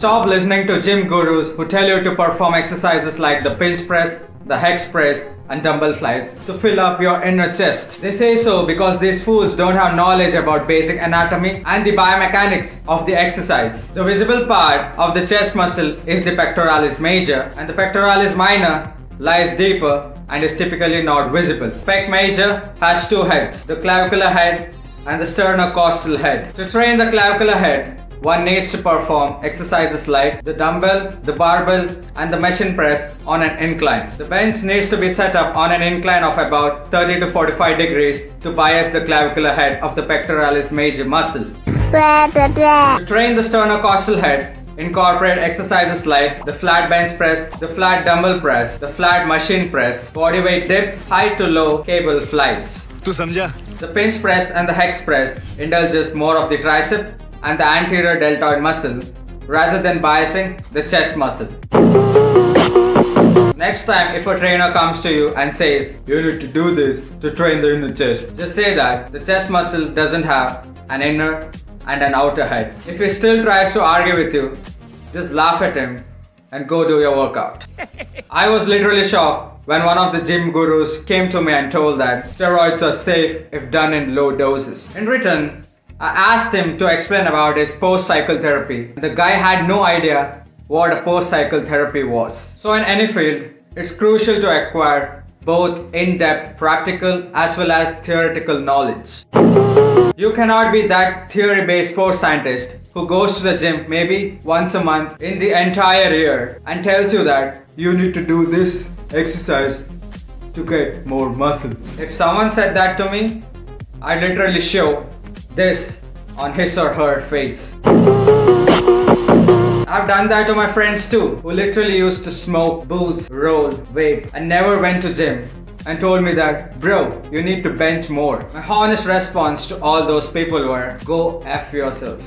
Stop listening to gym gurus who tell you to perform exercises like the bench press, the hex press, and dumbbell flies to fill up your inner chest. They say so because these fools don't have knowledge about basic anatomy and the biomechanics of the exercise. The visible part of the chest muscle is the pectoralis major and the pectoralis minor lies deeper and is typically not visible. Pec major has two heads, the clavicular head and the sternocostal head. To train the clavicular head, one needs to perform exercises like the dumbbell, the barbell and the machine press on an incline. The bench needs to be set up on an incline of about 30 to 45 degrees to bias the clavicular head of the pectoralis major muscle. to train the sternocostal head, Incorporate exercises like the flat bench press, the flat dumbbell press, the flat machine press, bodyweight dips, high to low cable flies. The pinch press and the hex press indulges more of the tricep and the anterior deltoid muscle rather than biasing the chest muscle. Next time if a trainer comes to you and says you need to do this to train the inner chest, just say that the chest muscle doesn't have an inner and an outer head. If he still tries to argue with you, just laugh at him and go do your workout. I was literally shocked when one of the gym gurus came to me and told that steroids are safe if done in low doses. In return, I asked him to explain about his post-cycle therapy. The guy had no idea what a post-cycle therapy was. So in any field, it's crucial to acquire both in-depth practical as well as theoretical knowledge. You cannot be that theory-based sports scientist who goes to the gym maybe once a month in the entire year and tells you that you need to do this exercise to get more muscle. If someone said that to me, I'd literally show this on his or her face. I've done that to my friends too, who literally used to smoke, booze, roll, vape, and never went to gym and told me that, bro, you need to bench more. My honest response to all those people were, go F yourself.